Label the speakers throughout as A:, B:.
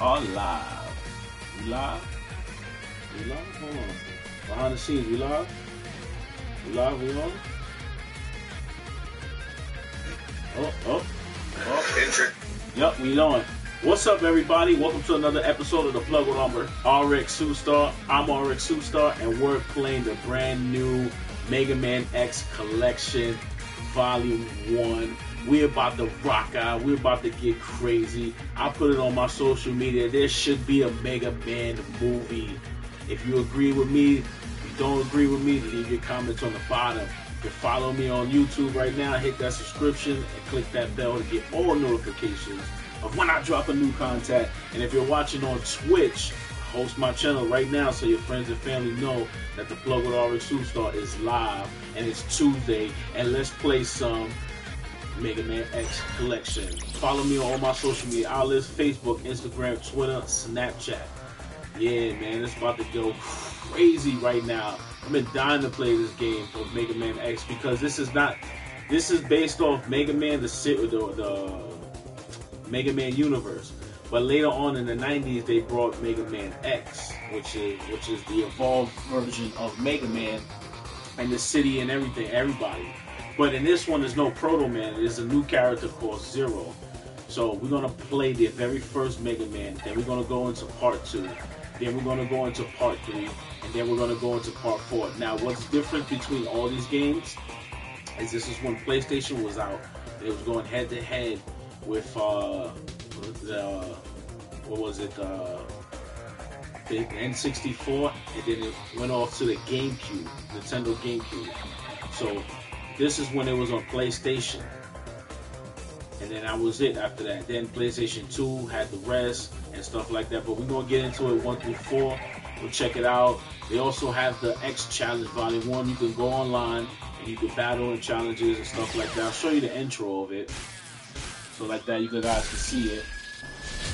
A: are live. We live? We live? Hold on. Behind the scenes, we live? We live? We on? Oh, oh, oh. Yep, we on. What's up, everybody? Welcome to another episode of the Plug with Armor. RX Superstar. I'm RX Superstar, and we're playing the brand new Mega Man X Collection Volume 1 we're about to rock out. We're about to get crazy. I put it on my social media. There should be a Mega Man movie. If you agree with me, if you don't agree with me, leave your comments on the bottom. You can follow me on YouTube right now. Hit that subscription and click that bell to get all notifications of when I drop a new content. And if you're watching on Twitch, host my channel right now so your friends and family know that the Plug with RX Superstar is live and it's Tuesday. And let's play some Mega Man X collection. Follow me on all my social media outlets Facebook, Instagram, Twitter, Snapchat. Yeah, man, it's about to go crazy right now. I've been dying to play this game for Mega Man X because this is not. This is based off Mega Man the the, the Mega Man universe. But later on in the 90s, they brought Mega Man X, which is which is the evolved version of Mega Man, and the city and everything, everybody. But in this one, there's no Proto Man. There's a new character called Zero. So we're gonna play the very first Mega Man. Then we're gonna go into part two. Then we're gonna go into part three, and then we're gonna go into part four. Now, what's different between all these games is this is when PlayStation was out. It was going head to head with uh, the what was it? Uh, the N64, and then it went off to the GameCube, Nintendo GameCube. So this is when it was on PlayStation. And then that was it after that. Then PlayStation 2 had the rest and stuff like that. But we're going to get into it 1 through 4. We'll check it out. They also have the X Challenge Volume 1. You can go online and you can battle in challenges and stuff like that. I'll show you the intro of it. So like that, you guys can see it.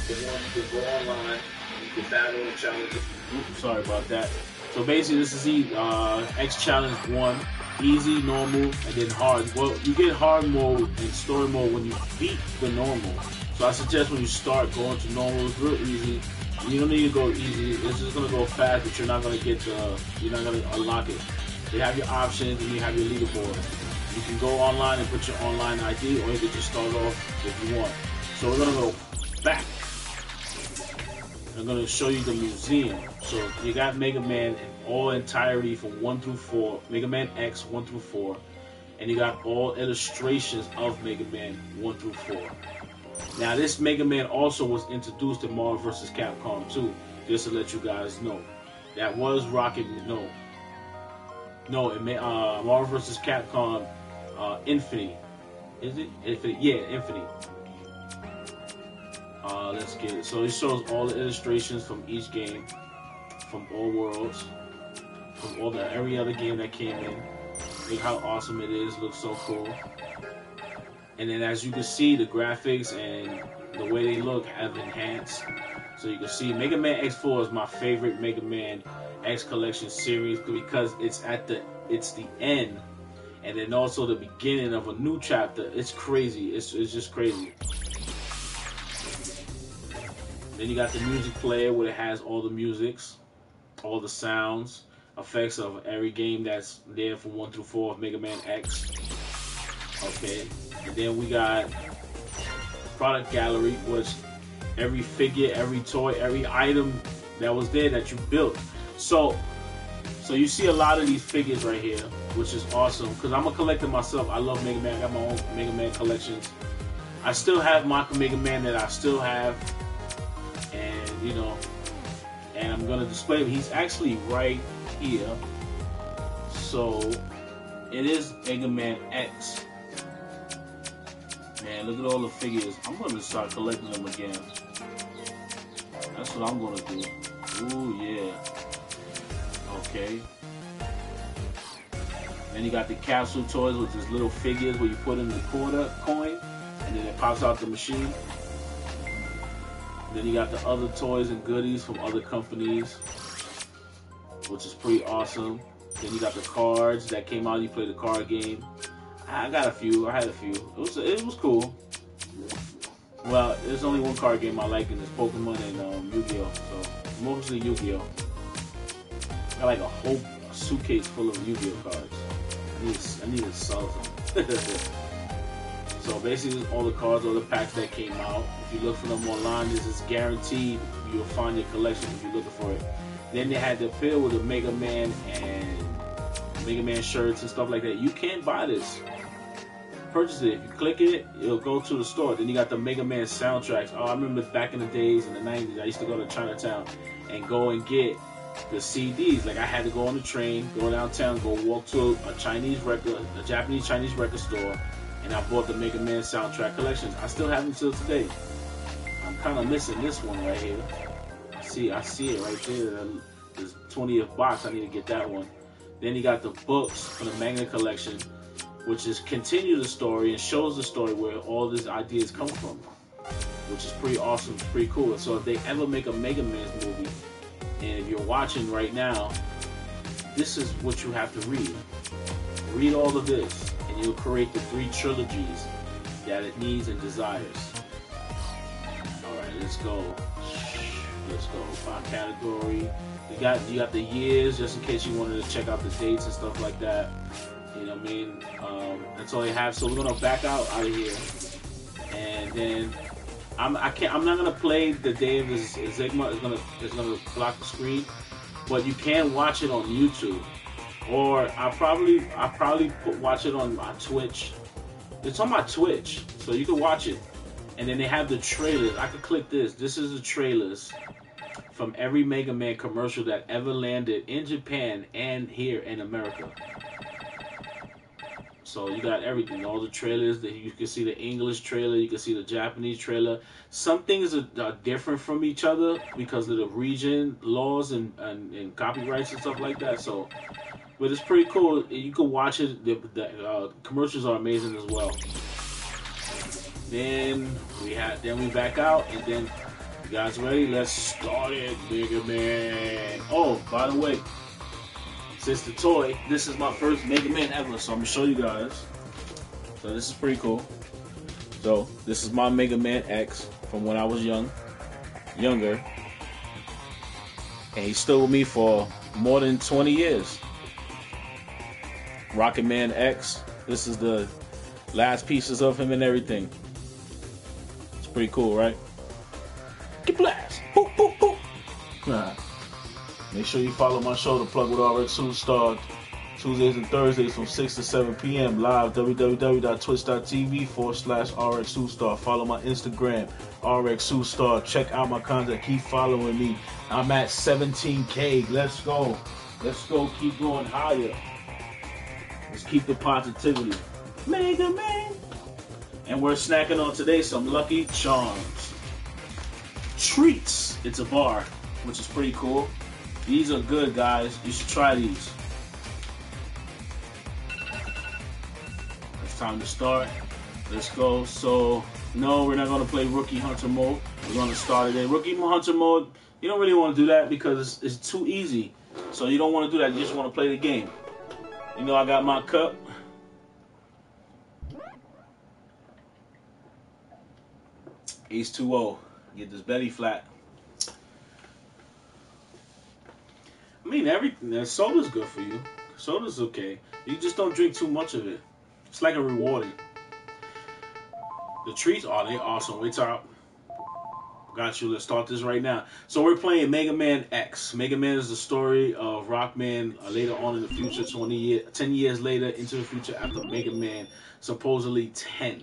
A: The one you can go online, and you can battle in challenges. Oops, sorry about that. So basically, this is the uh, X Challenge 1 easy, normal, and then hard. Well, you get hard mode and story mode when you beat the normal. So I suggest when you start going to normal, it's real easy. You don't need to go easy. It's just gonna go fast, but you're not gonna get the, you're not gonna unlock it. You have your options and you have your leaderboard. You can go online and put your online ID, or you can just start off if you want. So we're gonna go back. I'm gonna show you the museum. So you got Mega Man all entirety from 1 through 4, Mega Man X 1 through 4, and you got all illustrations of Mega Man 1 through 4. Now, this Mega Man also was introduced in Marvel vs. Capcom 2, just to let you guys know. That was Rocket, no. No, it may, uh, Marvel vs. Capcom uh, Infinity. Is it? Infinity? Yeah, Infinity. Uh, let's get it. So it shows all the illustrations from each game, from all worlds from all the every other game that came in. Look how awesome it is. Looks so cool. And then as you can see, the graphics and the way they look have enhanced. So you can see Mega Man X4 is my favorite Mega Man X Collection series because it's at the it's the end and then also the beginning of a new chapter. It's crazy. It's it's just crazy. Then you got the music player where it has all the musics, all the sounds effects of every game that's there from 1 through 4 of Mega Man X. Okay. And then we got product gallery, which every figure, every toy, every item that was there that you built. So so you see a lot of these figures right here, which is awesome. Because I'm a collector myself. I love Mega Man. I got my own Mega Man collections. I still have my Mega Man that I still have. And, you know, and I'm to display him. He's actually right here. So it is Mega Man X. Man, look at all the figures. I'm gonna start collecting them again. That's what I'm gonna do. Ooh yeah. Okay. Then you got the capsule toys with these little figures where you put in the quarter coin and then it pops out the machine. Then you got the other toys and goodies from other companies which is pretty awesome. Then you got the cards that came out. You play the card game. I got a few. I had a few. It was it was cool. Well, there's only one card game I like, and it's Pokemon and um, Yu-Gi-Oh. So mostly Yu-Gi-Oh. I got like a whole suitcase full of Yu-Gi-Oh cards. I need I need to sell them. so basically, all the cards, all the packs that came out. If you look for them online, this is guaranteed you'll find your collection if you're looking for it. Then they had the fill with the Mega Man and Mega Man shirts and stuff like that. You can't buy this purchase it. If you click it, it'll go to the store. Then you got the Mega Man soundtracks. Oh, I remember back in the days in the 90s, I used to go to Chinatown and go and get the CDs. Like I had to go on the train, go downtown, go walk to a, a Chinese record, a Japanese Chinese record store, and I bought the Mega Man soundtrack collections. I still have them till today. I'm kind of missing this one right here. See, I see it right there. The 20th box. I need to get that one. Then you got the books for the manga collection which is continue the story and shows the story where all these ideas come from, which is pretty awesome, pretty cool. So if they ever make a Mega Man movie, and if you're watching right now, this is what you have to read. Read all of this, and you'll create the three trilogies that it needs and desires. All right, let's go. Let's go by category. You got you got the years just in case you wanted to check out the dates and stuff like that. You know what I mean? Um, that's all they have. So we're gonna back out out of here, and then I'm I can't I'm not gonna play the day of his Sigma is gonna is gonna block the screen, but you can watch it on YouTube, or I probably I probably put, watch it on my Twitch. It's on my Twitch, so you can watch it. And then they have the trailers. I could click this. This is the trailers from every Mega Man commercial that ever landed in Japan and here in America. So you got everything, all the trailers. That you can see the English trailer, you can see the Japanese trailer. Some things are, are different from each other because of the region laws and, and, and, copyrights and stuff like that. So, but it's pretty cool. You can watch it. The, the uh, commercials are amazing as well. Then we had, then we back out, and then you guys ready? Let's start it, Mega Man. Oh, by the way, since the toy, this is my first Mega Man ever, so I'm gonna show you guys. So this is pretty cool. So this is my Mega Man X from when I was young, younger, and he stood with me for more than 20 years. Rockman X. This is the last pieces of him and everything. It's pretty cool, right? Get blast! Boop, boop, boop. Make sure you follow my show, The Plug with RX2 Star, Tuesdays and Thursdays from 6 to 7 p.m. live, www.twitch.tv forward slash RX2 Star. Follow my Instagram, RX2 Star. Check out my content. Keep following me. I'm at 17K. Let's go. Let's go. Keep going higher. Let's keep the positivity. Mega Man. And we're snacking on today some Lucky Charms. Treats. It's a bar, which is pretty cool. These are good, guys. You should try these. It's time to start. Let's go. So, no, we're not going to play Rookie Hunter mode. We're going to start it in Rookie Hunter mode. You don't really want to do that because it's, it's too easy. So you don't want to do that. You just want to play the game. You know, I got my cup. Ace 2-0. Get this belly flat. I mean, everything. Soda's good for you. Soda's okay. You just don't drink too much of it. It's like a rewarding. The treats are they awesome. Wait till Got you. Let's start this right now. So we're playing Mega Man X. Mega Man is the story of Rockman uh, later on in the future, 20 year, 10 years later into the future after Mega Man supposedly 10.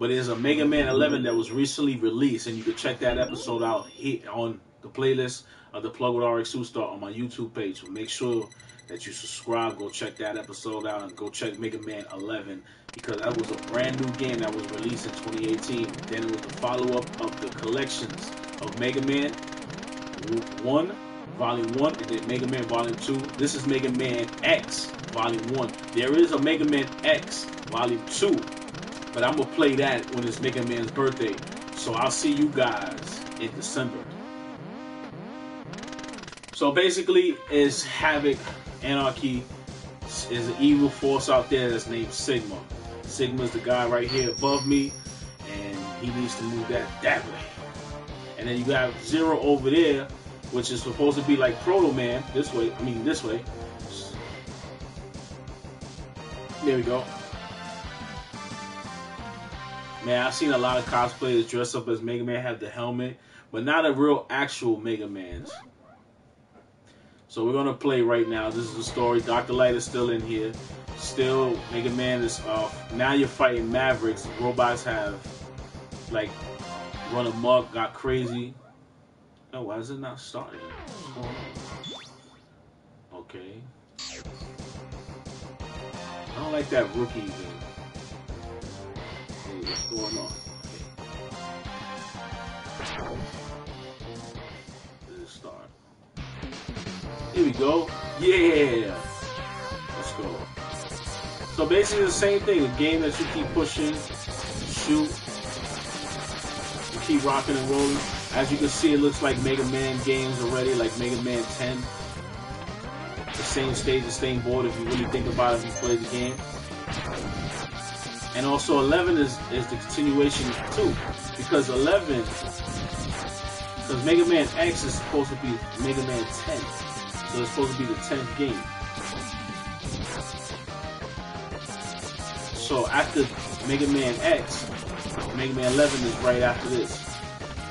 A: But there's a Mega Man 11 that was recently released, and you can check that episode out here on the playlist of the Plug with RX Star on my YouTube page. So make sure that you subscribe. Go check that episode out and go check Mega Man 11 because that was a brand new game that was released in 2018. Then it was the follow up of the collections of Mega Man 1, Volume 1, and then Mega Man Volume 2. This is Mega Man X Volume 1. There is a Mega Man X Volume 2, but I'm to play that when it's Mega Man's birthday. So I'll see you guys in December. So basically, it's Havoc, Anarchy, is an evil force out there that's named Sigma. Sigma is the guy right here above me, and he needs to move that that way. And then you got Zero over there, which is supposed to be like Proto Man this way. I mean this way. There we go. Man, I've seen a lot of cosplayers dress up as Mega Man, have the helmet, but not a real actual Mega Man's. So we're gonna play right now. This is the story. Dr. Light is still in here. Still, Mega Man is off. Now you're fighting Mavericks. Robots have like run amok, got crazy. Oh, why is it not starting? Okay. I don't like that rookie thing. Start. Here we go. Yeah. Let's go. So basically the same thing. A game that you keep pushing, shoot, you keep rocking and rolling. As you can see, it looks like Mega Man games already, like Mega Man 10. The same stage, the same board. If you really think about it, if you play the game. And also 11 is, is the continuation too. Because 11, because Mega Man X is supposed to be Mega Man 10. So it's supposed to be the 10th game. So after Mega Man X, Mega Man 11 is right after this.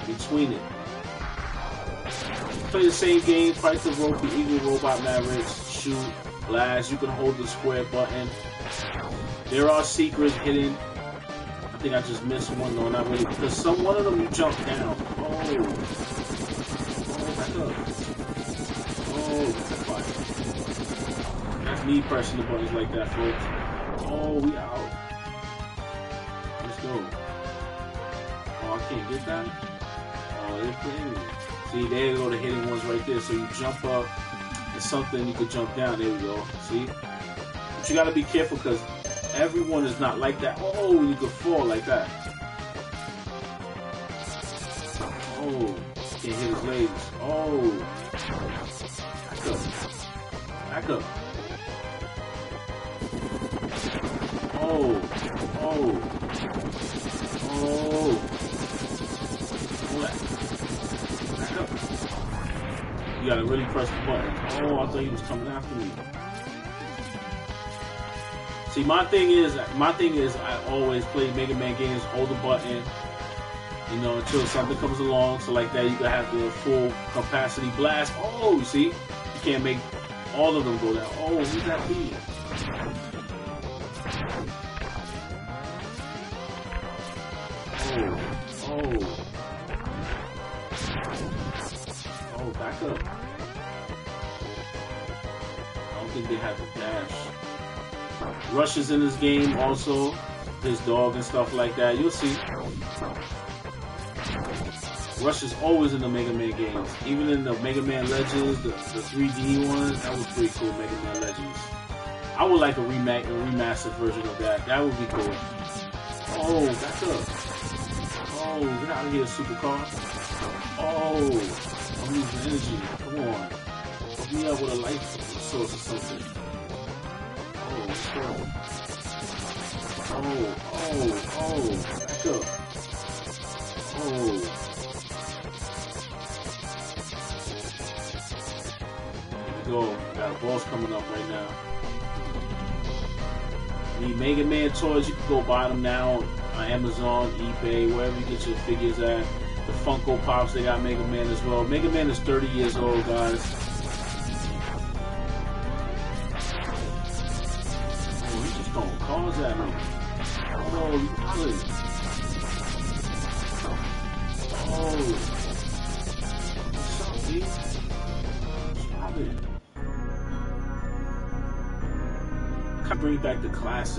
A: Between it. Play the same game, fight the rope, the Eagle Robot Mavericks, shoot, blast, you can hold the square button. There are secrets hidden. I think I just missed one, no, not really, because some one of them you jump down. Oh. Oh, back up. Oh, fire. That's me pressing the buttons like that, folks. Oh, we out. Let's go. Oh, I can't get that. Oh, they're playing me. See, there go, the hidden ones right there. So you jump up, and something you could jump down. There we go. See? But you gotta be careful because everyone is not like that. Oh, you could fall like that. Oh, can't hit his legs. Oh, back up, back up. Oh, oh, oh. Back up. You gotta really press the button. Oh, I thought he was coming after me. See, my thing is, my thing is, I always play Mega Man games, hold the button, you know, until something comes along. So like that, you can have the full capacity blast. Oh, you see, you can't make all of them go down. Oh, who's that be? Oh, oh, oh, back up. I don't think they have the dash. Rush is in this game also. His dog and stuff like that. You'll see. Rush is always in the Mega Man games. Even in the Mega Man Legends, the, the 3D ones, that was pretty cool, Mega Man Legends. I would like a, remake, a remastered version of that. That would be cool. Oh, back up. Oh, get out of here, supercar. Oh, I'm losing energy. Come on. Hook me up with a life source or something. Oh. Oh, oh, back up. Oh. Go. Got a boss coming up right now. Need Mega Man toys, you can go buy them now on Amazon, eBay, wherever you get your figures at. The Funko Pops, they got Mega Man as well. Mega Man is 30 years old, guys.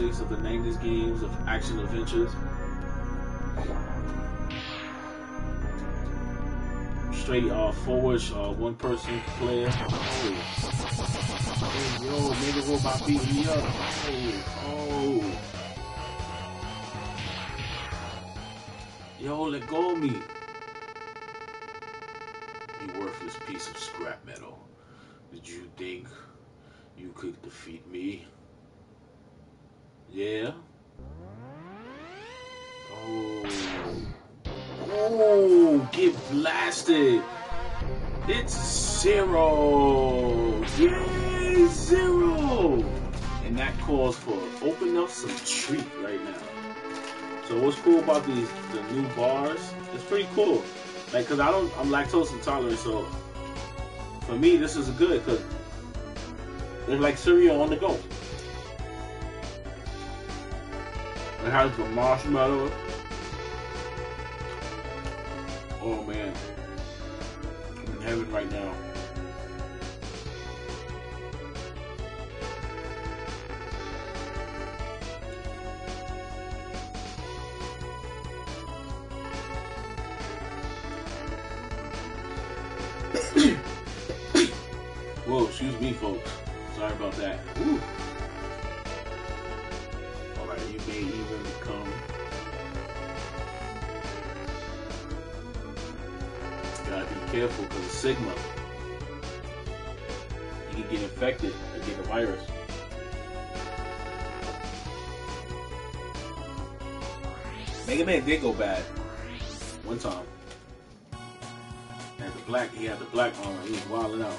A: Classics of the 90s games of action adventures. Straight uh, forward, uh, one person player. Oh. Hey, yo, Mega Robot beating me up. Oh, oh. Yo, let go of me. You worthless piece of scrap metal. Did you think you could defeat me? Yeah? Oh. Oh, get blasted. It's zero. Yay, zero. And that calls for open up some treat right now. So what's cool about these the new bars? It's pretty cool. Like, cause I don't, I'm lactose intolerant, so for me this is good because it's like cereal on the go. It has the marshmallow. Oh man, I'm in heaven right now. Man did go bad one time. He had the black, he had the black armor. He was wilding out.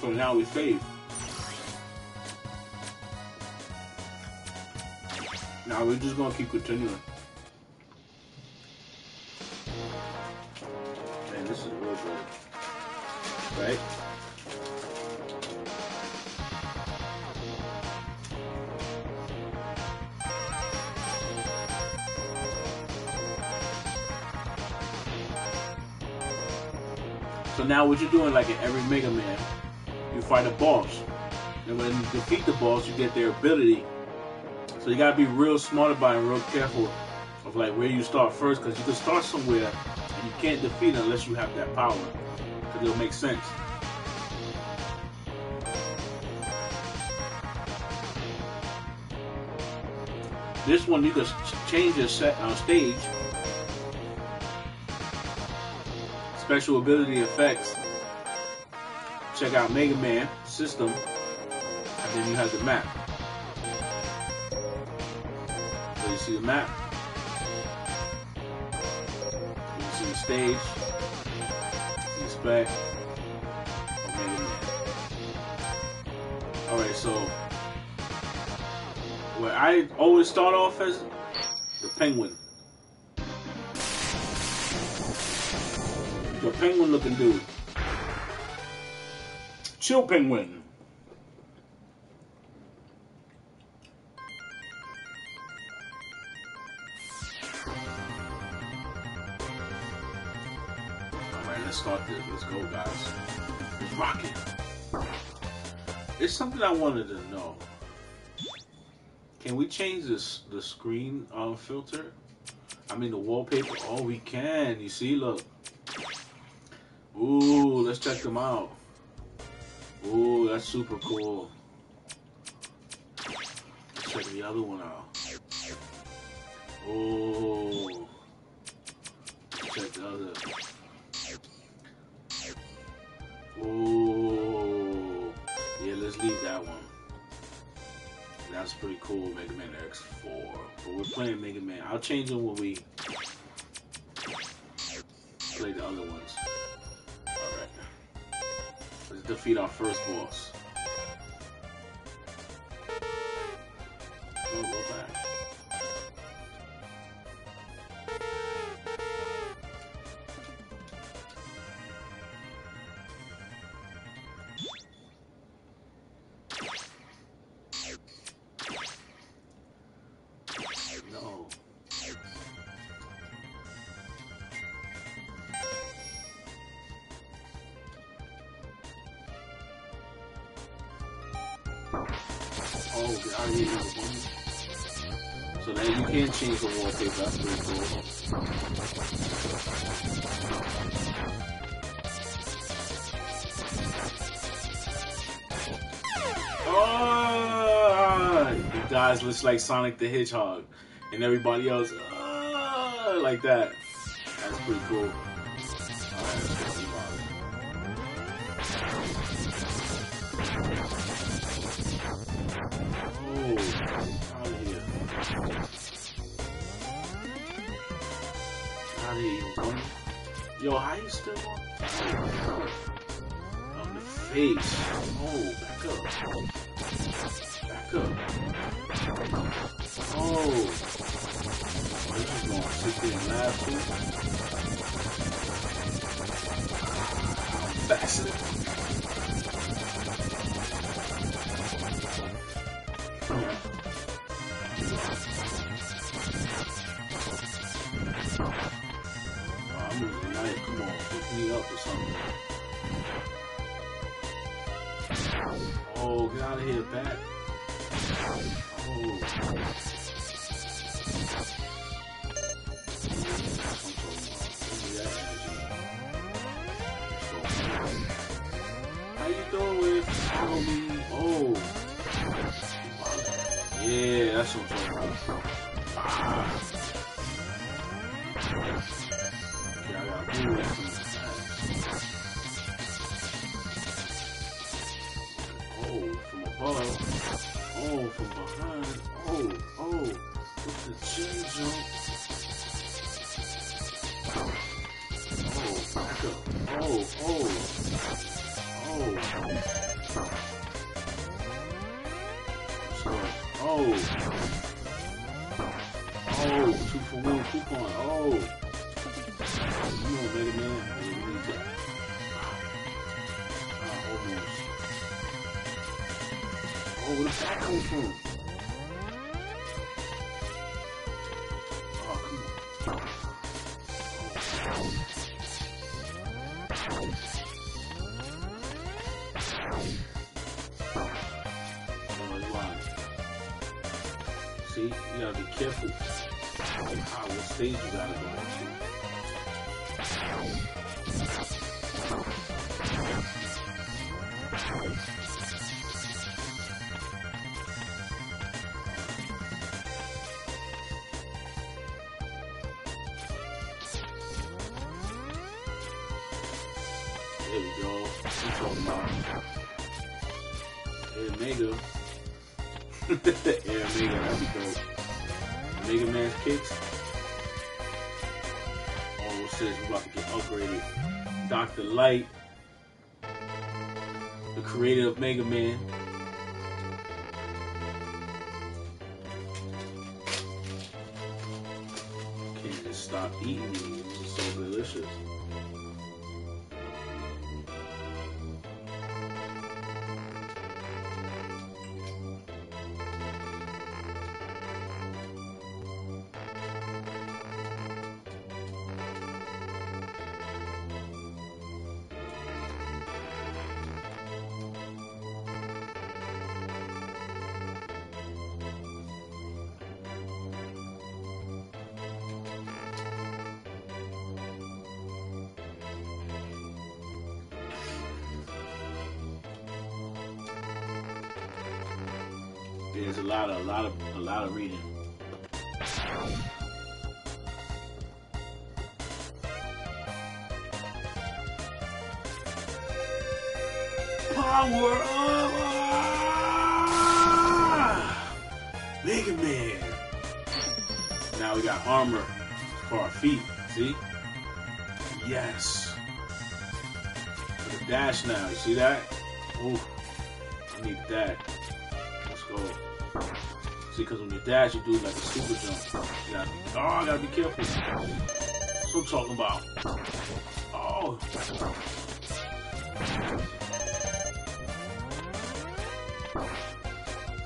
A: So now we save. Now we're just gonna keep continuing. So now what you're doing like in every Mega Man, you fight a boss. And when you defeat the boss, you get their ability. So you gotta be real smart about it and real careful of like where you start first, because you can start somewhere and you can't defeat unless you have that power. Because it'll make sense. This one you can change your set uh, stage. Special ability effects. Check out Mega Man system, and then you have the map. So you see the map. You see the stage. You of Mega Man. Alright, so where I always start off as the penguin. Penguin looking dude. Chill penguin. Alright, let's start this. Let's go, guys. Let's. It's something I wanted to know. Can we change this the screen uh, filter? I mean the wallpaper. Oh, we can. You see, look. Ooh, let's check them out. Ooh, that's super cool. Let's check the other one out. Ooh. Let's check the other. Ooh. Yeah, let's leave that one. That's pretty cool, Mega Man X4. But we're playing Mega Man. I'll change them when we play the other ones. Defeat our first boss. The wallpaper. That's pretty cool. Oh, you guys looks like Sonic the Hedgehog, and everybody else uh, like that. That's pretty cool. Okay, I gotta move Oh, oh, from behind. Oh, oh, with the chin jump. Oh, where Dr. Light, the creator of Mega Man. Can't just stop eating these. There's a lot of a lot of a lot of reading. Power of Mega Man. Now we got armor for our feet. See? Yes. Dash now. You see that? Because when you dash, you do like a super jump. Gotta, oh, I gotta be careful. I'm talking about. Oh.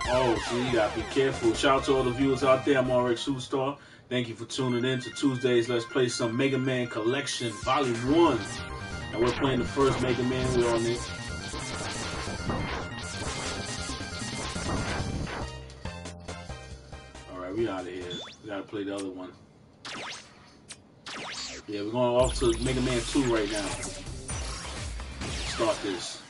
A: Oh, see, you gotta be careful. Shout out to all the viewers out there. I'm RX Superstar. Thank you for tuning in to Tuesdays. Let's play some Mega Man Collection Volume 1. And we're playing the first Mega Man. We're on it. Play the other one. Yeah, we're going off to Mega Man 2 right now. Start this.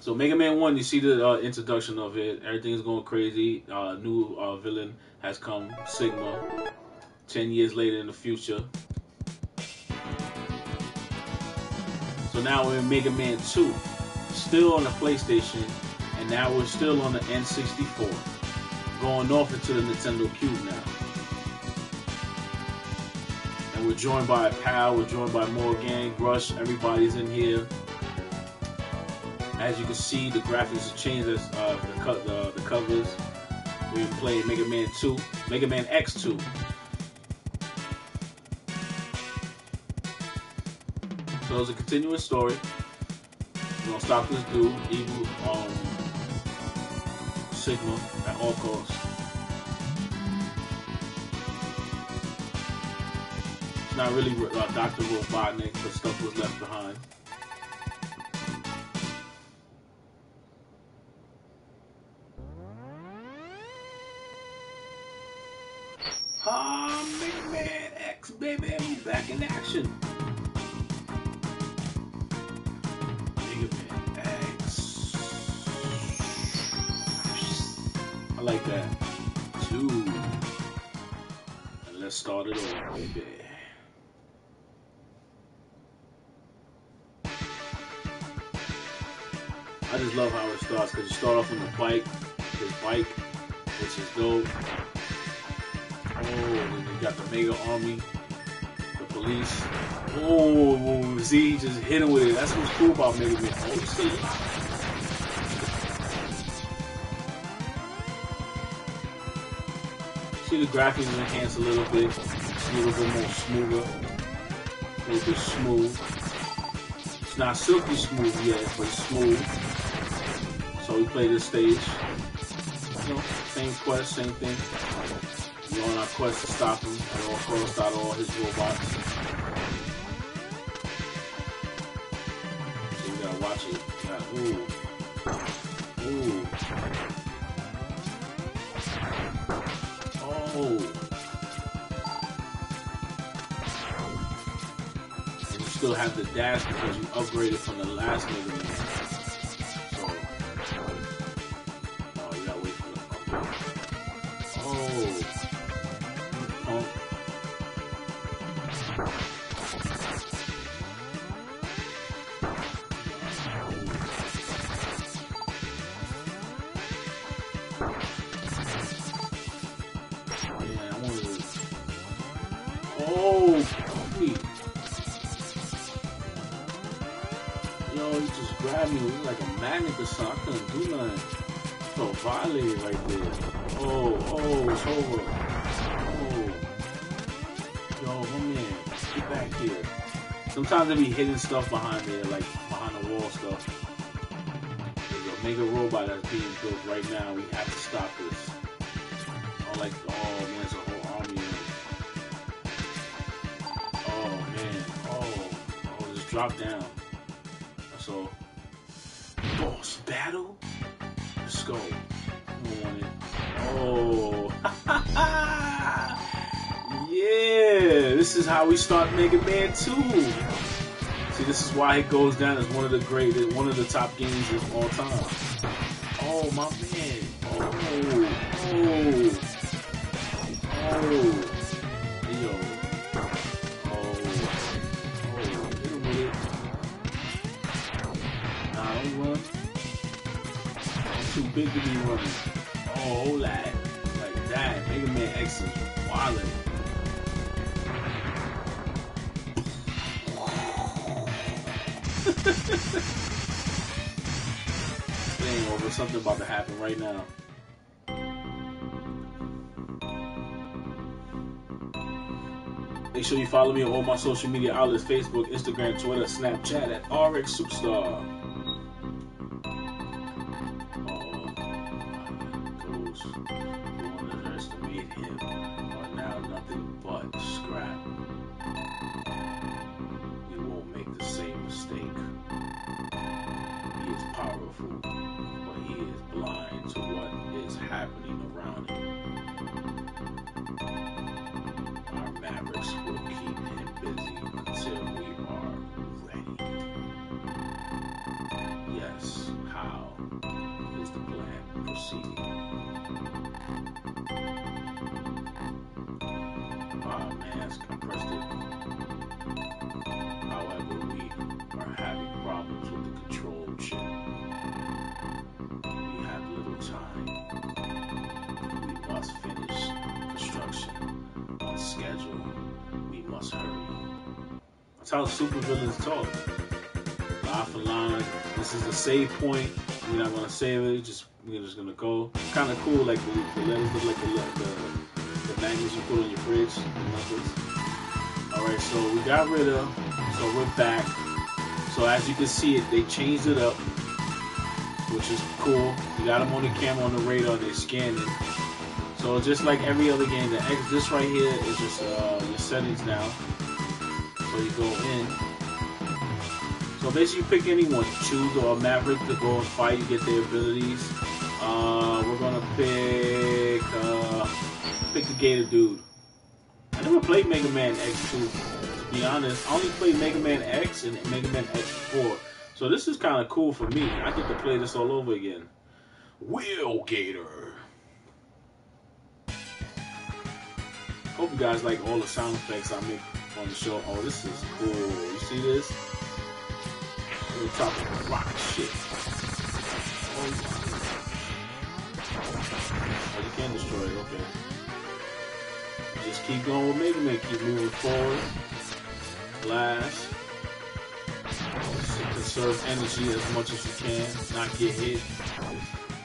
A: So Mega Man 1, you see the uh, introduction of it. Everything's going crazy. Uh, new uh, villain has come, Sigma. 10 years later in the future. So now we're in Mega Man 2. Still on the PlayStation. And now we're still on the N64. Going off into the Nintendo Cube now. We're joined by Pal, we're joined by Morgan, Rush, everybody's in here. As you can see, the graphics have changed as uh, the, co- the, the covers. We played Mega Man 2, Mega Man X2. So it's a continuous story. We're gonna stop this dude, evil um, Sigma, at all costs. Not really uh, Dr. Robotnik, but stuff was left behind. Ah, Mega Man X, baby, we back in action. Mega Man X. I like that. Two. And let's start it over, baby. Because you start off on the bike, his bike, which is dope. Oh, and then you got the mega army, the police. Oh, Z just hit him with it. That's what's cool about Mega Man. Oh, see. See the graphics enhanced a little bit. It's a little bit more smoother. A little bit smooth. It's not silky smooth yet, but smooth. So we play this stage. You know, same quest, same thing. We're on our quest to stop him at all costs, out all his robots. So we gotta watch it. Gotta, ooh. Ooh. Oh. And you still have the dash because you upgraded from the last Mega Grabbed me. Like a magnet or something. I couldn't do nothing. So violated right there. Oh, oh, it's over. Oh. Yo, my man, get back here. Sometimes they be hidden stuff behind there, like behind the wall stuff. There's a mega robot that's being built right now. We have to stop this. Oh, like, oh man, there's a whole army Oh man, oh, oh, just drop down. Is how we start Mega Man 2. See, this is why it goes down as one of the great, one of the top games of all time. Oh my man. Oh, oh, oh. Yo. Oh, oh. Nah, don't run. Too big to be running. Oh, that. Like that. Mega Man X is wildin'. Something about to happen right now. Make sure you follow me on all my social media outlets Facebook, Instagram, Twitter, Snapchat at RX Superstar. Oh, how supervillains talk. Line line. This is the save point. We're not gonna save it. Just we're just gonna go. Kind of cool. Like the, the letters look like the, the the magnets you put on your fridge. All right. So we got rid of. So we're back. So as you can see it, they changed it up, which is cool. You got them on the camera on the radar. They scanning. So just like every other game, the X, this right here is just uh, your settings now. Go in. So basically, you pick anyone. Choose a Maverick to go and fight. You get their abilities. Uh, we're gonna pick uh, pick the Gator dude. I never played Mega Man X2. To be honest, I only played Mega Man X and Mega Man X4. So this is kind of cool for me. I get to play this all over again. Wheel Gator. Hope you guys like all the sound effects I make on the show. Oh, this is cool. You see this? We're talking rock shit. Oh, oh, you can destroy it. Okay. Just keep going with Mega Man. Keep moving forward. Blast. Conserve energy as much as you can. Not get hit.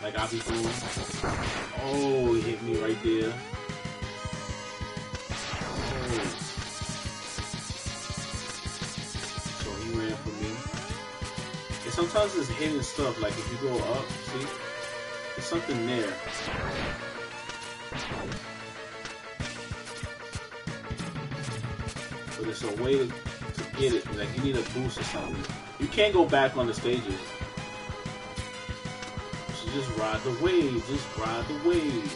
A: Like I be doing. Oh, he hit me right there. So sometimes it's hidden stuff, like if you go up, see? There's something there. But it's a way to, to get it. Like you need a boost or something. You can't go back on the stages. So just ride the wave. Just ride the wave.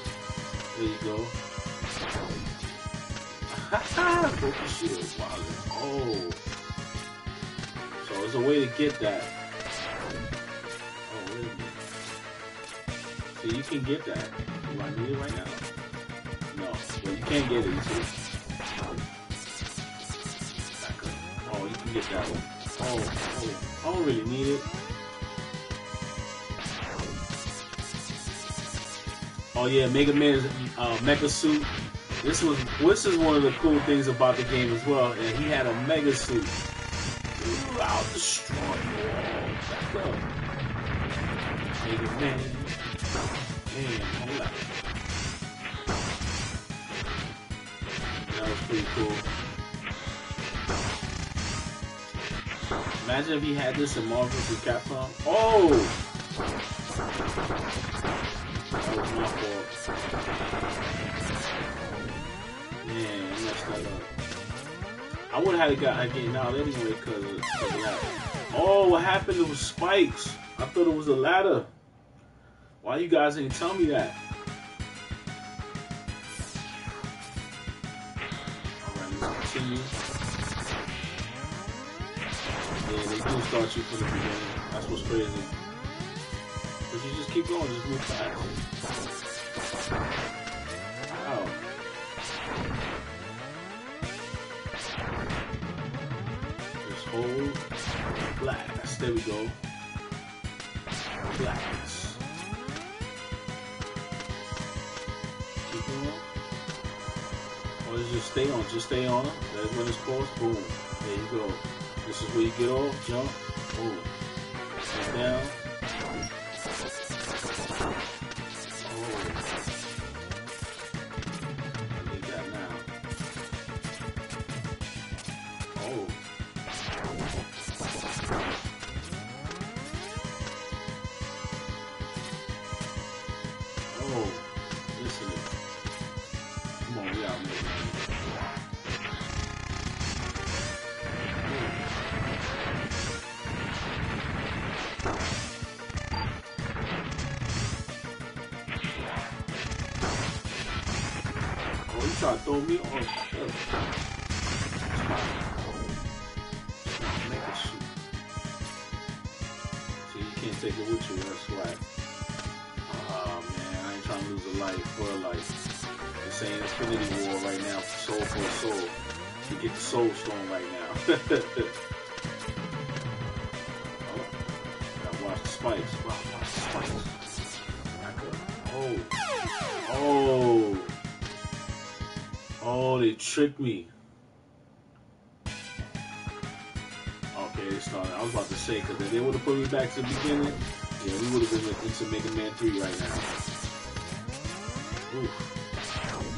A: There you go. Oh. So there's a way to get that. See, you can get that. Do I need it right now? No. Well, you can't get it, you. Oh, you can get that one. Oh, oh. I don't really need it. Oh yeah, Mega Man's uh, Mecha Suit this was this is one of the cool things about the game as well. And he had a mega suit. Ooh, I'll destroy you all. Back up. Mega Man. Man, hold up. That was pretty cool. Imagine if he had this in Marvel vs. Capcom. Oh! That was my fault. Man, I messed that up. I would have had it got getting out anyway because of, of that. Oh, what happened? It was spikes. I thought it was a ladder. Why you guys didn't tell me that? Alright, let's. Yeah, they do start you from the beginning. That's what's crazy. But you just keep going, just move fast. Wow. Just hold blast. There we go. Blast. Stay on. Just stay on it. That's when it's paused. Boom. There you go. This is where you get off. Jump. Boom. Sit down. Tricked me. Okay, started. I was about to say, because if they would have put me back to the beginning, yeah, we would have been into Mega Man 3 right now. Oof.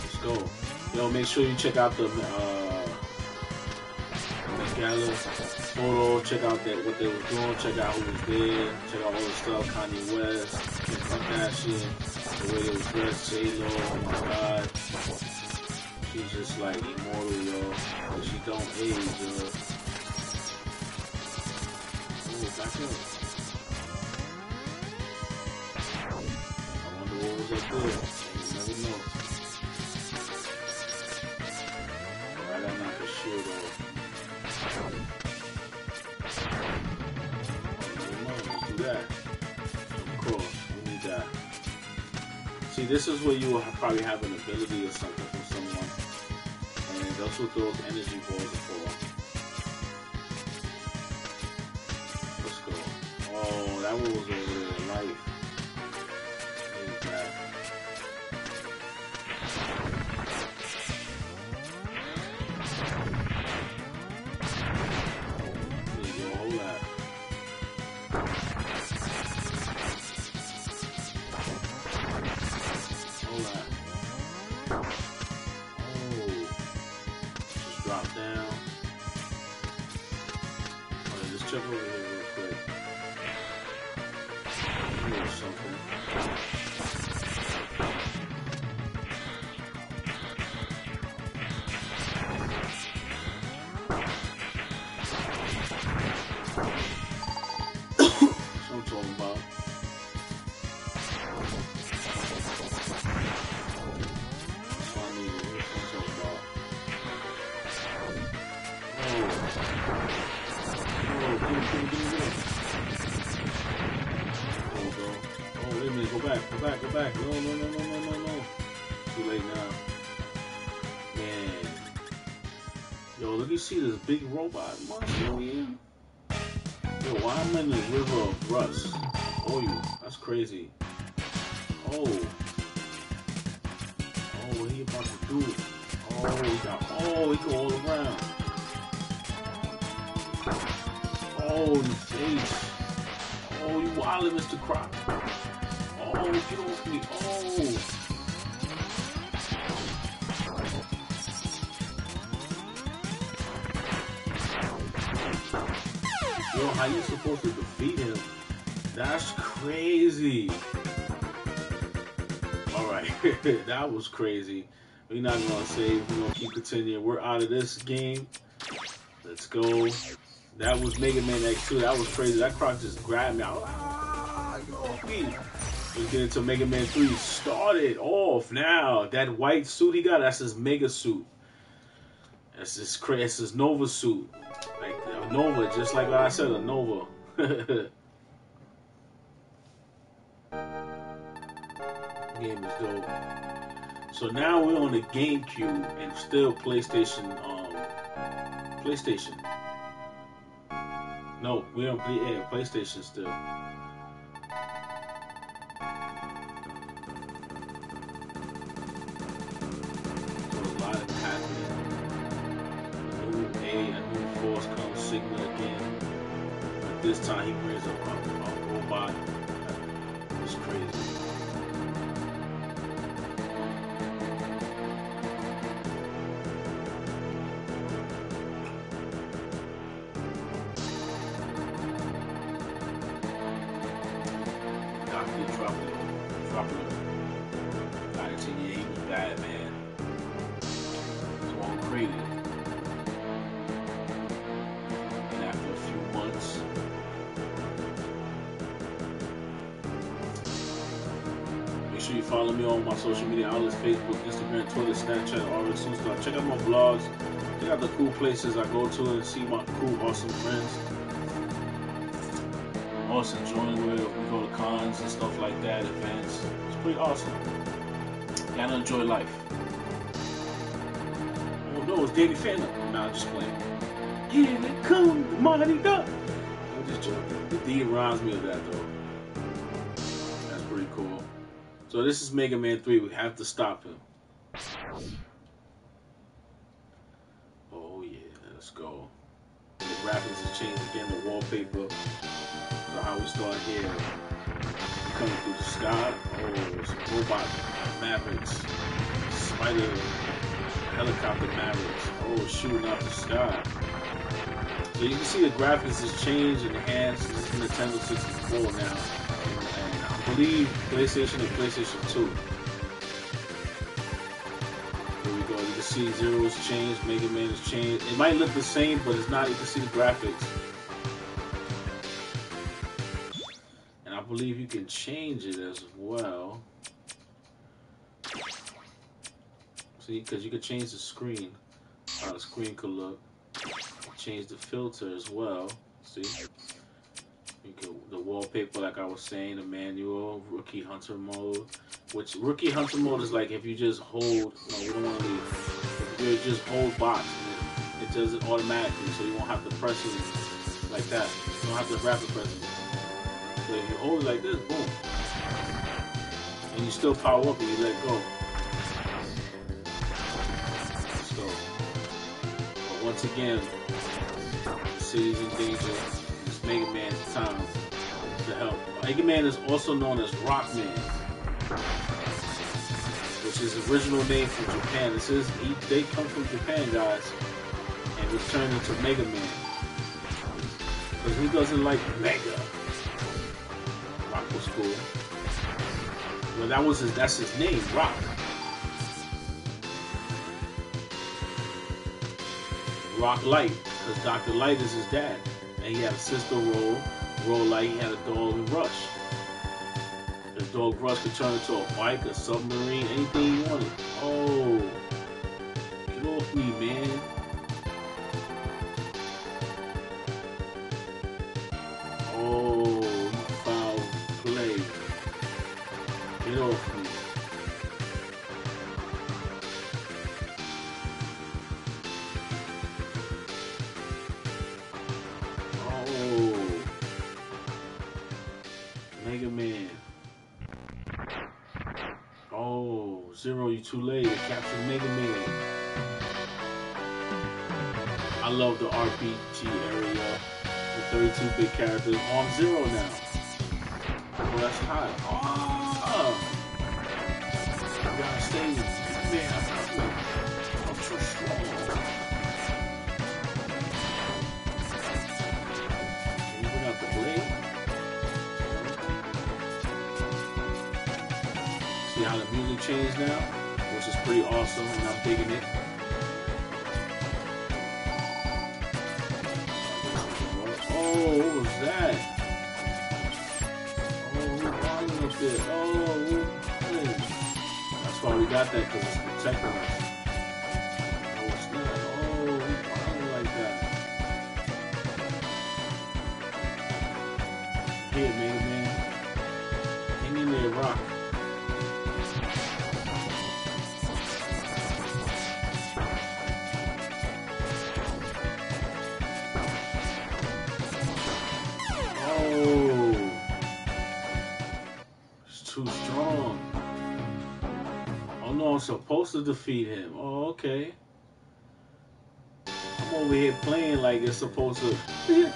A: Let's go. Yo, make sure you check out the uh, Gala photo. Check out that what they were doing. Check out who was there. Check out all the stuff. Kanye West, Kim Kardashian, the way they was dressed. J Lo. Oh my God. She's just like immortal, yo. But she don't age, yo. Ooh, back up. I wonder what was up there. You never know. Alright, I'm not for sure though. Let's do that. Of we need that. See, this is where you will probably have an ability or something. What those energy balls crazy. Oh. Oh, what he about to do? Oh, he got. Oh, he go all around. Oh, his face. Oh, you wildin', Mr. Croc. Oh, get off me. Oh. Yo, how you supposed to defeat him? That's crazy. Alright, that was crazy. We're not gonna save, we're gonna keep continuing. We're out of this game. Let's go. That was Mega Man X2. That was crazy. That croc just grabbed me. I ah, off. Let's get into Mega Man 3. Started off now. That white suit he got, that's his Mega suit. That's his, that's his Nova suit. Like a Nova, just like I said, a Nova. Game is dope. So now we're on the GameCube and still PlayStation. Um, PlayStation. No, we're on yeah, PlayStation still. Twitter, Snapchat, RX Superstar. Check out my blogs. Check out the cool places I go to and see my cool, awesome friends. Also enjoying where we go to cons and stuff like that, events. It's pretty awesome. Gotta enjoy life. Oh no, it's Danny Phantom. Nah, I'm just playing. Here they come, the mighty duck. I'm just joking. The D reminds me of that though. That's pretty cool. So this is Mega Man 3. We have to stop him. Oh, let's go. The graphics has changed again, the wallpaper. So how we start here. Coming through the sky. Oh, robot Mavericks. Spider helicopter Mavericks. Oh, shooting out the sky. So you can see the graphics has changed, and enhanced. This is Nintendo 64 now. And I believe PlayStation and PlayStation 2. See Zero's changed, Mega Man has changed. It might look the same, but it's not. You can see the graphics. And I believe you can change it as well. See, because you can change the screen, how the screen could look change the filter as well. See? You the wallpaper, like I was saying, the manual, rookie hunter mode. Which rookie hunter mode is like if you just hold. No, we don't want to leave. If you just hold box, it, it does it automatically, so you won't have to press it like that. You don't have to rapid press it. So if you hold it like this, boom, and you still power up and you let go. So, once again, city's in danger. Mega Man's time to help. Mega Man is also known as Rockman, which is original name from Japan. This is he, they come from Japan, guys, and was turned into Mega Man. Because who doesn't like Mega? Rock was cool. Well, that was his. That's his name, Rock. Rock Light because Dr. Light is his dad. And he had a sister Roll, Roll like he had a dog in Rush. The dog Rush could turn into a bike, a submarine, anything he wanted. Oh, get off me, man. You too late. Capture Mega Man. I love the RPG area. The 32-bit characters on Zero now. That's hot. Oh! I gotta stay Man, I'm so strong. Can you bring out the blade? See how the music changed now, pretty awesome, and I'm digging it. Oh, what was that? Oh, falling up there? Oh, falling? That's why we got that, because it's protecting us. To defeat him. Oh, okay. I'm over here playing like it's supposed to.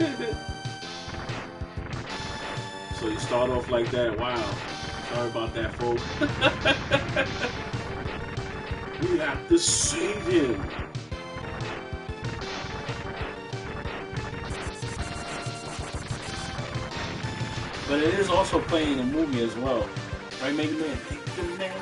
A: so you start off like that. Wow. Sorry about that, folks. we have to save him. But it is also playing a movie as well. Right, Mega Man? Mega Man.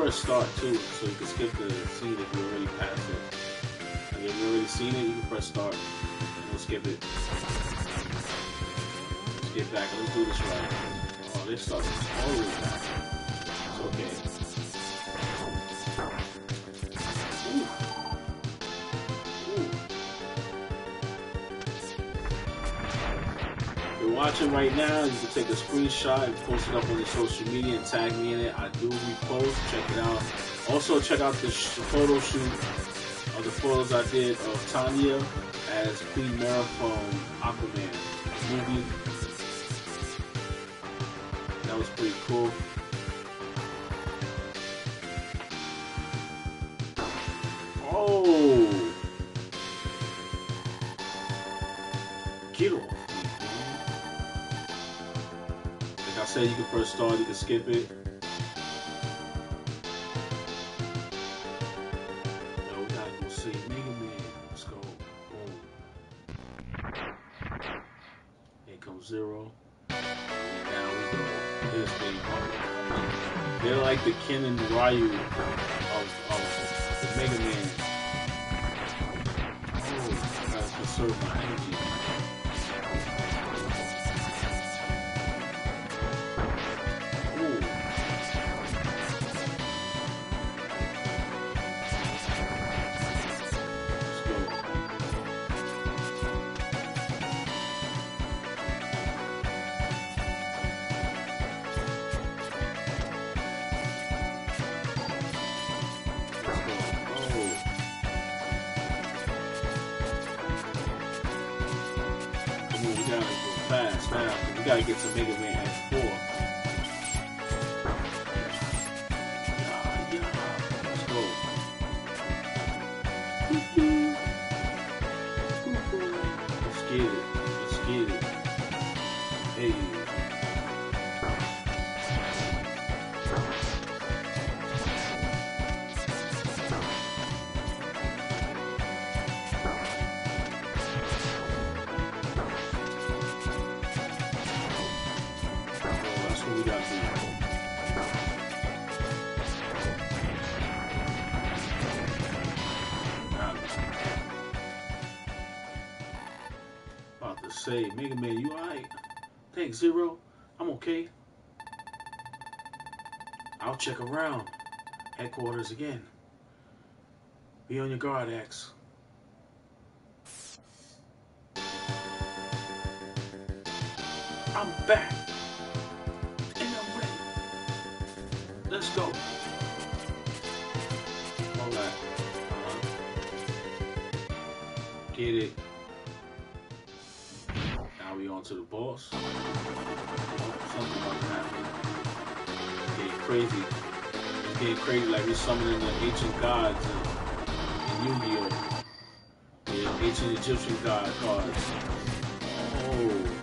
A: Press start too, so you can skip the scene if you already passed it. And if you've already seen it, you can press start and we'll skip it. Let's get back. Let's do this right. Oh, this all the way back. Watching right now, you can take a screenshot and post it up on your social media and tag me in it. I do repost. Check it out. Also, check out the, sh- photo shoot of the photos I did of Tanya as Queen Mera from Aquaman movie. That was pretty cool. Press start, you can skip it. Yo, we gotta go see Mega Man. Let's go. Boom. Here comes Zero. Now we go. Here's Big They're like the Ken and Ryu fast. 'cause We gotta get some Mega Man X4. Headquarters again. Be on your guard, X. summoning the ancient gods in, in Yu-Gi-Oh! The ancient Egyptian god cards. Oh.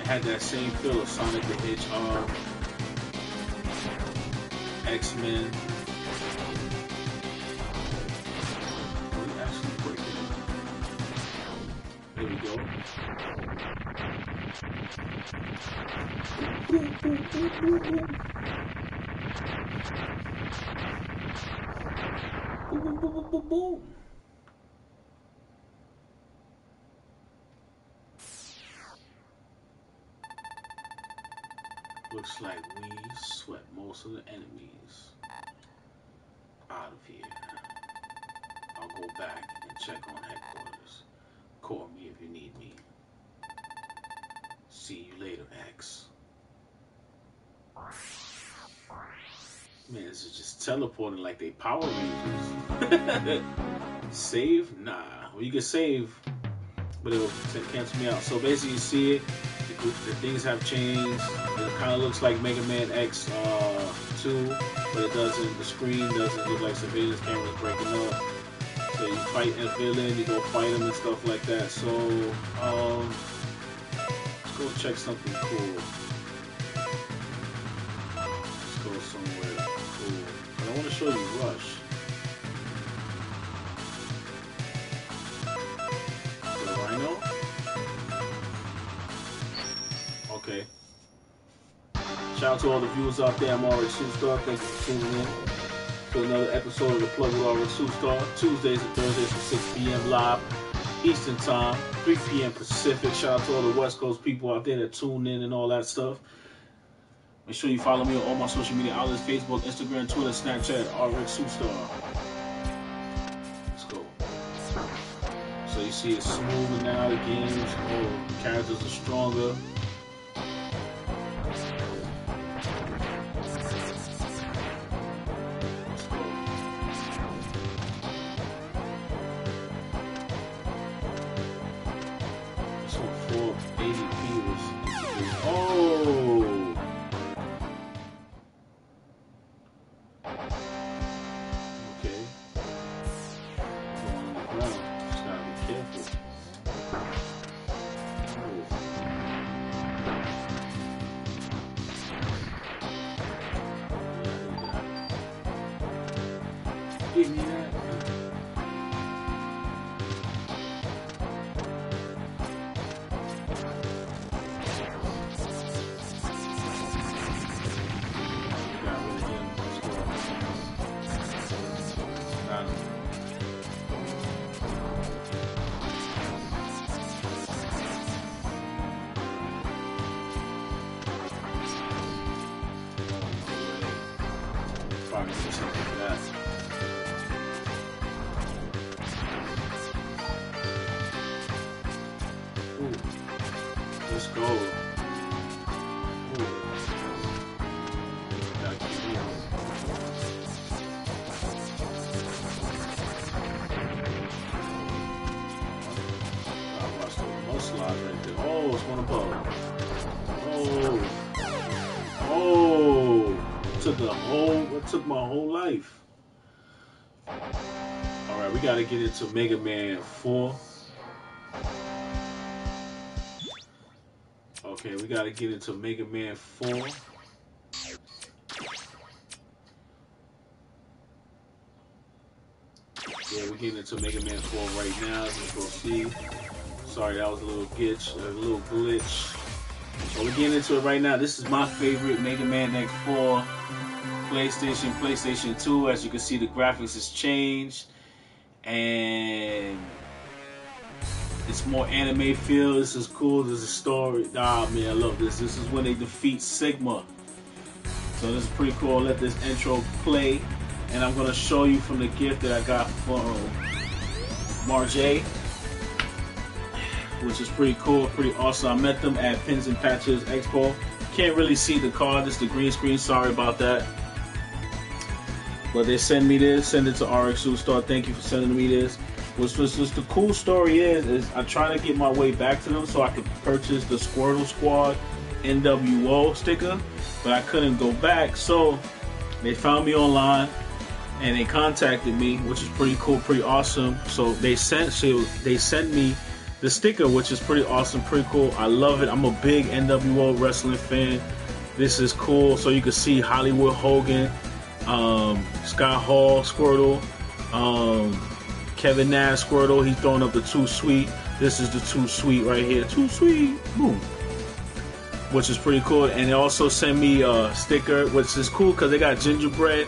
A: It had that same feel of Sonic the Hedgehog, X-Men. Boom, boom, boom. Boom, boom. Looks like we swept most of the enemies out of here. I'll go back and check on headquarters. Call me if you need me. See you later, X. Man, this is just teleporting like they Power Rangers. save? Nah. Well, you can save, but it'll cancel me out. So basically, you see it. The, the things have changed. It kind of looks like Mega Man X uh, 2, but it doesn't. The screen doesn't look like surveillance cameras breaking up. So you fight a villain, you go fight him and stuff like that. So, um, let's go check something cool. Show you Rush. The Rhino? Okay. Shout out to all the viewers out there. I'm RX Superstar. Thank you for tuning in to another episode of the Plug with RX Superstar. Tuesdays and Thursdays from 6 p.m. live Eastern Time, 3 p.m. Pacific. Shout out to all the West Coast people out there that tune in and all that stuff. Make sure you follow me on all my social media outlets Facebook, Instagram, Twitter, Snapchat, RX Superstar. Let's go. So you see it's smoother now, the games, the characters are stronger. Give took my whole life. Alright, we gotta get into Mega Man 4. Okay, we gotta get into Mega Man 4. Yeah, we're getting into Mega Man 4 right now. Let's go see. Sorry, that was a little glitch, a little glitch. So we're getting into it right now. This is my favorite Mega Man X4 PlayStation, PlayStation 2. As you can see, the graphics has changed. And it's more anime feel. This is cool. There's a story. Ah, man, I love this. This is when they defeat Sigma. So this is pretty cool. Let this intro play. And I'm going to show you from the gift that I got from Marjay. Which is pretty cool, pretty awesome. I met them at Pins and Patches Expo. Can't really see the card. It's the green screen. Sorry about that. But they send me this, send it to RX Superstar. Thank you for sending me this. What's, what's, what's the cool story is, is I'm trying to get my way back to them so I could purchase the Squirtle Squad NWO sticker, but I couldn't go back. So they found me online and they contacted me, which is pretty cool, pretty awesome. So they sent so they sent me the sticker, which is pretty awesome, pretty cool. I love it. I'm a big NWO wrestling fan. This is cool. So you can see Hollywood Hogan, um, Scott Hall, Squirtle, um, Kevin Nash, Squirtle. He's throwing up the two sweet. This is the two sweet right here. Two sweet. Boom. Which is pretty cool. And they also sent me a sticker, which is cool because they got gingerbread,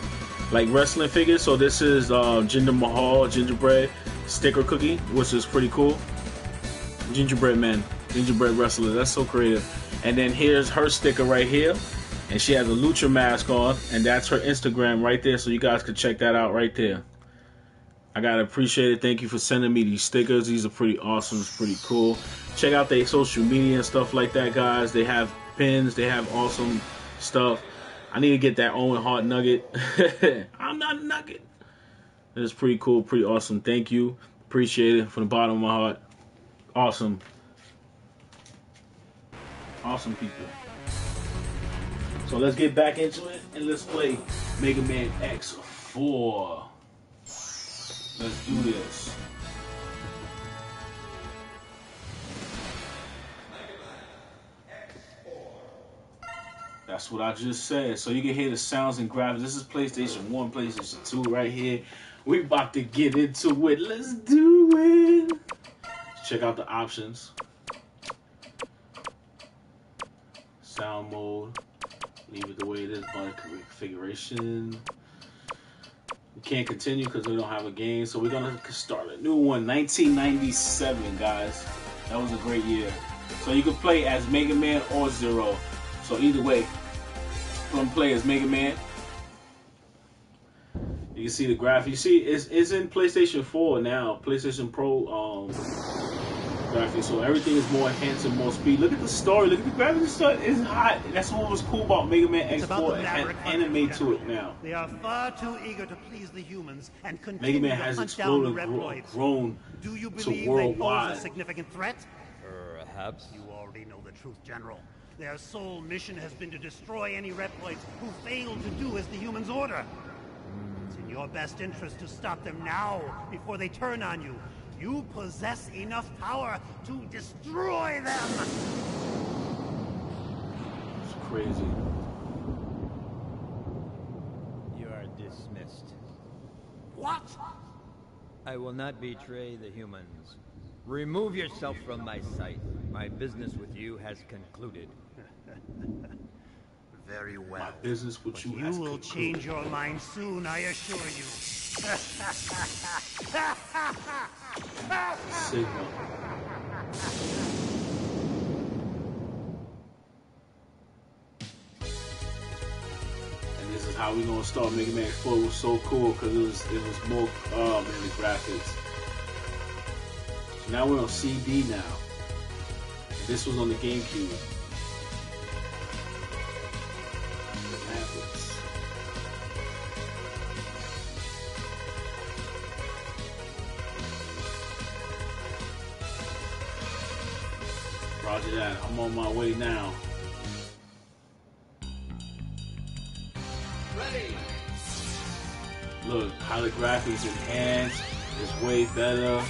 A: like wrestling figures. So this is uh, Jinder Mahal gingerbread sticker cookie, which is pretty cool. Gingerbread man, gingerbread wrestler. That's so creative. And then here's her sticker right here. And she has a Lucha mask on. And that's her Instagram right there. So you guys can check that out right there. I gotta appreciate it. Thank you for sending me these stickers. These are pretty awesome. It's pretty cool. Check out their social media and stuff like that, guys. They have pins. They have awesome stuff. I need to get that Owen Hart nugget. I'm not a nugget. It's pretty cool. Pretty awesome. Thank you. Appreciate it from the bottom of my heart. Awesome. Awesome people. So let's get back into it and let's play Mega Man X4. Let's do this. That's what I just said. So you can hear the sounds and graphics. This is PlayStation 1, PlayStation 2 right here. We about to get into it. Let's do it. Check out the options. Sound mode. Leave it the way it is. Button configuration. We can't continue because we don't have a game. So we're to start a new one. 1997, guys. That was a great year. So you can play as Mega Man or Zero. So either way, I'm gonna play as Mega Man. You can see the graphic. You see, it's, it's in PlayStation 4 now. PlayStation Pro um, graphics. So everything is more enhanced and more speed. Look at the story. Look at the graphics. It's hot. That's what was cool about Mega Man
B: It's
A: X4.
B: the
A: It had anime to it now.
B: They are far too eager to please the humans and
A: Mega
B: continue
A: Man
B: to
A: has
B: hunt down the
A: exploded, gro-
B: Reploids.
A: grown
B: Do you
A: to
B: believe they pose a significant threat?
C: Perhaps.
B: You already know the truth, General. Their sole mission has been to destroy any Reploids who fail to do as the humans order. It's in your your best interest to stop them now, before they turn on you. You possess enough power to destroy them!
A: It's crazy.
C: You are dismissed.
B: What?
C: I will not betray the humans. Remove yourself from my sight. My business with you has concluded.
B: Very well.
A: My business with you,
B: You will change your mind soon, I assure you.
A: Signal. And this is how we gonna start. Mega Man 4 was so cool because it was it was more um in the graphics. So now we're on CD now. This was on the GameCube. I'm on my way now. Ready. Look, how the graphics enhanced is way better.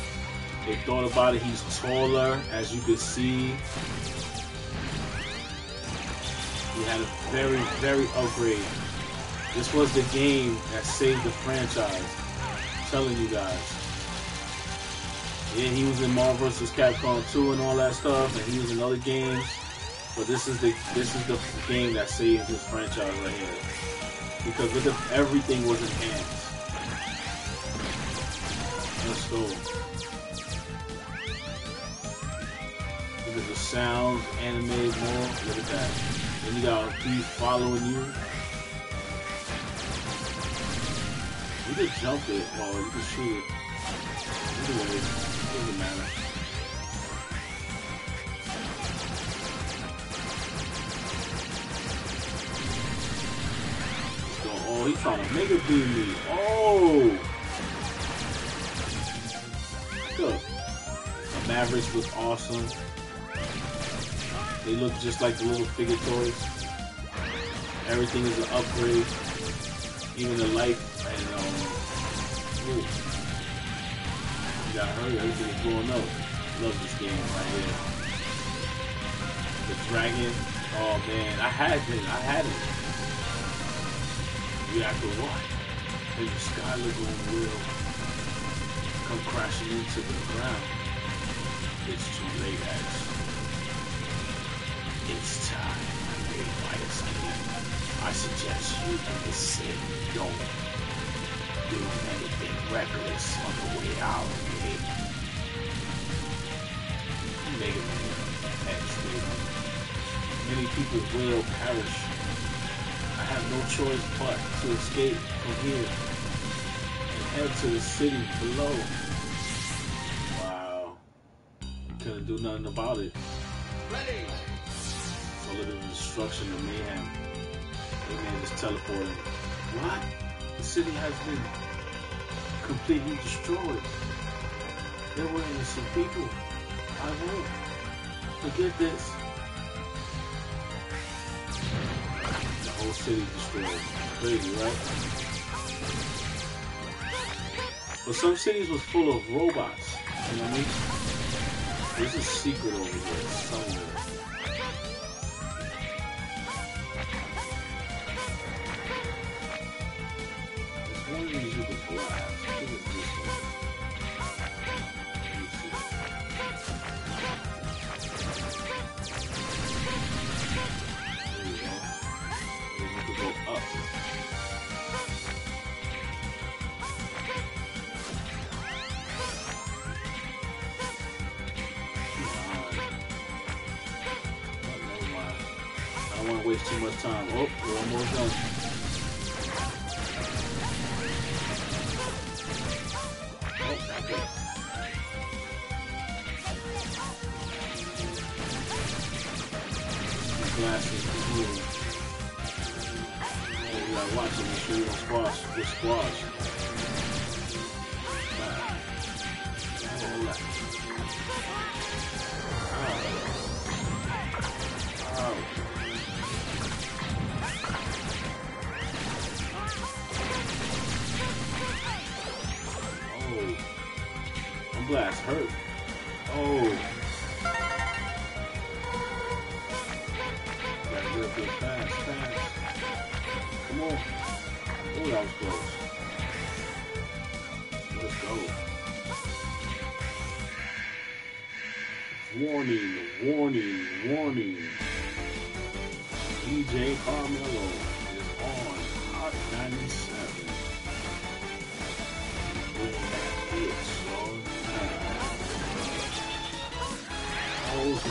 A: They thought about it. He's taller, as you can see. He had a very, very upgrade. This was the game that saved the franchise. I'm telling you guys. Yeah, he was in Marvel vs. Capcom 2 and all that stuff, and he was in other games. But this is the this is the game that saved this franchise right here. Because look at everything was enhanced. Let's go. Look at the sounds, animated more. Look at that. Then you got Keith following you. You can jump it, or you can shoot it. Either way, doesn't matter. Oh, he's trying to mega beam me. Oh! Good. The Mavericks was awesome. They look just like the little figure toys. Everything is an upgrade. Even the light and um. ooh. Gotta hurry, everything is blowing up. Love this game right here. The dragon. Oh man, I had it. I had it. Reactor one. And the sky lagoon will come crashing into the ground. It's too late, X. It's time I made my escape. I suggest you and the Sid don't do anything reckless on the way out? Mega Man. Many people will perish. I have no choice but to escape from here and head to the city below. Wow. Couldn't do nothing about it.
D: Ready.
A: Look at the destruction and mayhem. Mayhem is teleporting. What? The city has been completely destroyed. There were innocent people. I won't forget this. The whole city destroyed. Crazy, right? But some cities was full of robots. You know what I mean? There's a secret over there somewhere.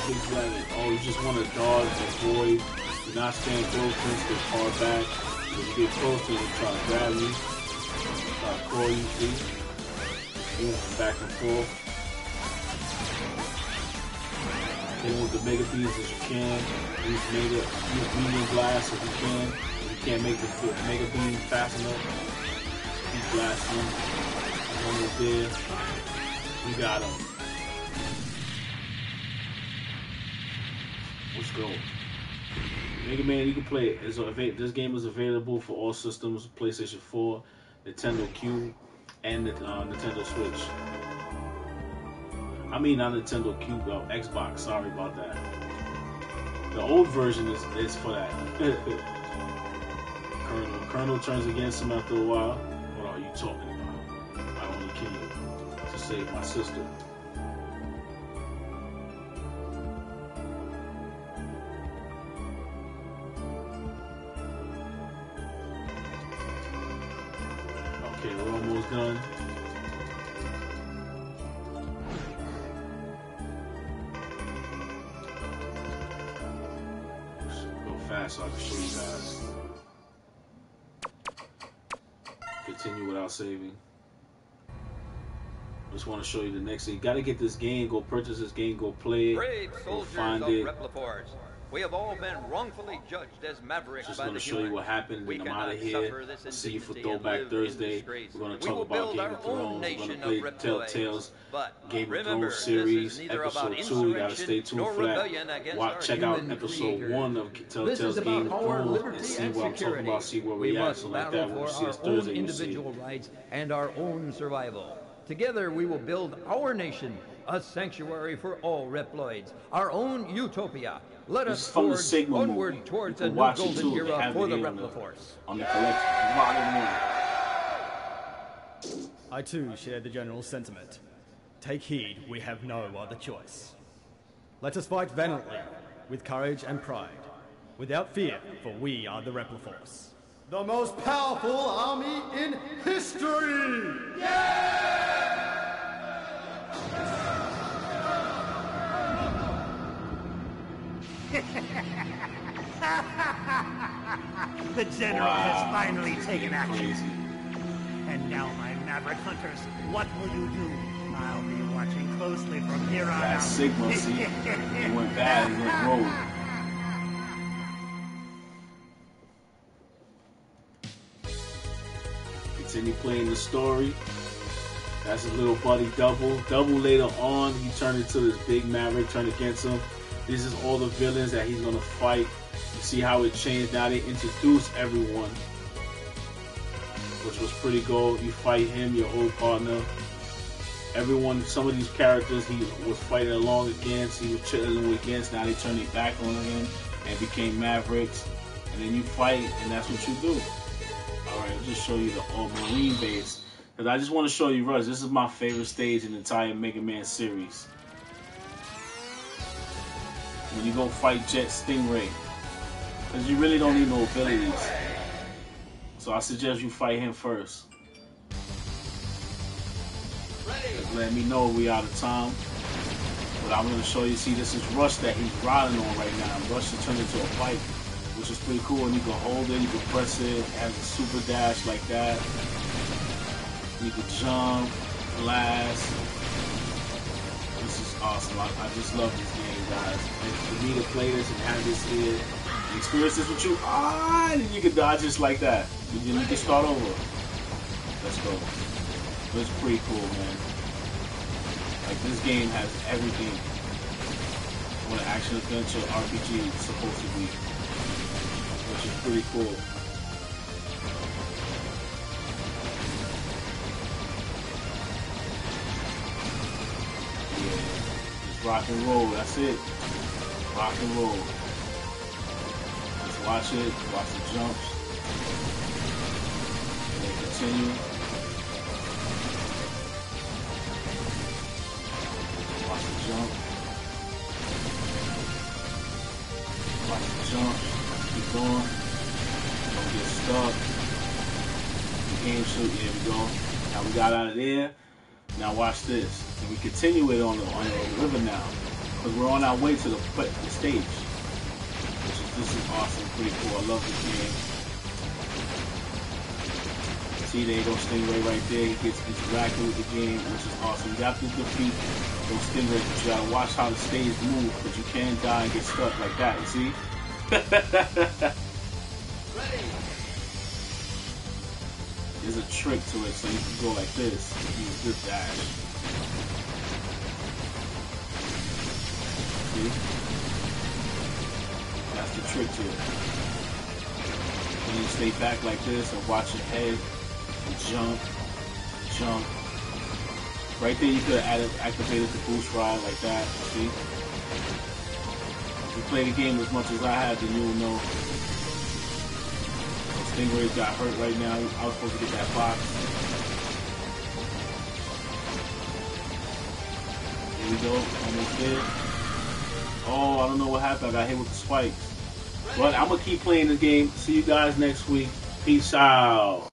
A: Planet. Oh, you just want to dodge, avoid, do not stand close get far back. If you get close to them, try to grab you, try to crawl you, see? Moving back and forth. Him with the mega beams as you can. Use mega, use medium blast if you can. If you can't make the mega beam fast enough, keep blasting him. One there. We got him. Go. Mega Man, you can play it. This game is available for all systems: PlayStation 4, Nintendo Cube, and the uh, Nintendo Switch. I mean, not Nintendo Cube, though. Xbox. Sorry about that. The old version is, is for that. Colonel. Colonel turns against him after a while. What are you talking about? I only came to save my sister. Done. Go fast so I can show you guys. Continue without saving. Just want to show you the next thing. Got to get this game. Go purchase this game. Go play it.
C: Brave
A: Go find it.
C: We have all been wrongfully judged as mavericks
A: Just
C: by
A: going to show you what happened,
C: We
A: and I'm out of here.
C: this
A: See you for Throwback Thursday. We're going to talk
C: will
A: about
C: build
A: Game
C: our
A: of
C: own
A: Thrones. We're going
C: nation
A: to
C: of
A: play. Telltale's
C: But
A: Game of Thrones
C: this
A: series,
C: is
A: episode
C: about
A: two. You gotta stay tuned for that.
C: rebellion against
A: Watch,
C: our
A: check out episode
C: creator.
A: one of Telltale's Game
D: about
A: of Thrones and see what I'm talking about. See where
D: we
A: we at.
D: must
A: So like
D: battle
A: that, when you
D: for
A: see
D: our
A: us
D: own
A: Thursday,
D: individual rights and our own survival. Together, we will build our nation, a sanctuary for all Reploids, our own utopia. Let
A: This
D: us
A: is from
D: forge
A: Sigma
D: onward
A: movie.
D: towards a new golden era for the
A: here on the-
D: Repliforce.
A: On the collection.
E: I too share the general sentiment. Take heed, we have no other choice. Let us fight valiantly, with courage and pride, without fear, for we are the Repliforce. The most powerful army in history!
B: The general
A: Wow.
B: has finally taken action.
A: Crazy.
B: And now, my maverick hunters, what will you do? I'll be watching closely from here on out.
A: That's Sigma, see? It went bad, it went rogue. Continue playing the story. That's his little buddy Double. Double later on, he turned into this big maverick, turned against him. This is all the villains that he's gonna fight. You see how it changed. Now they introduce everyone, which was pretty cool. You fight him, your old partner. Everyone, some of these characters he was fighting along against, he was chilling with against. Now they turned their back on him and became Mavericks. And then you fight, and that's what you do. All right, I'll just show you the old Marine base. Because I just want to show you, Russ, this is my favorite stage in the entire Mega Man series. When you go fight Jet Stingray. Because you really don't need no abilities. So I suggest you fight him first. Just let me know we out of time. But I'm going to show you, see, this is Rush that he's riding on right now. Rush is turned into a bike, which is pretty cool. And you can hold it, you can press it, it has a super dash like that. You can jump, blast. This is awesome. I, I just love this game, guys. For me to play this and have this here, experience this with you, ah, and you can dodge just like that. And you can start over. Let's go. It's pretty cool, man. Like this game has everything what an action adventure RPG is supposed to be, which is pretty cool. Rock and roll. That's it. Rock and roll. Just watch it. Watch the jumps. And continue. Watch the jump. Watch the jump. Keep going. Don't get stuck. Game shoot. There we go. Now we got out of there. Now watch this. And we continue it on the on the river now. Because we're on our way to the, the stage. Which is, this is awesome, pretty cool. I love this game. See, there goes Stingray right there. He gets interactive with the game, which is awesome. You have to defeat those Stingrays, you gotta watch how the stage move, but you can't die and get stuck like that, you see? There's a trick to it, so you can go like this. Use this dash. See? That's the trick to it. You stay back like this and watch your head and jump, jump. Right there you could have activated the boost ride like that, see? If you play the game as much as I have, then you will know Stingray got hurt right now. I was supposed to get that box. Here we go. Almost. Oh, I don't know what happened. I got hit with the spikes. But I'm going to keep playing the game. See you guys next week. Peace out.